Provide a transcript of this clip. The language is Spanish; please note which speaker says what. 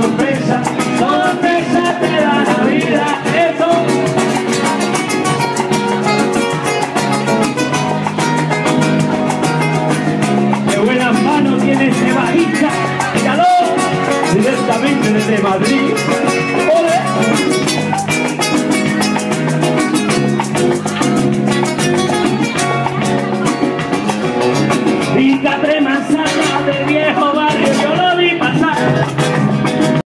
Speaker 1: sorpresa, sorpresa te da la vida, eso. Qué buenas manos tiene este bajista, míralo, directamente desde Madrid. ¡Ole! Y tremanza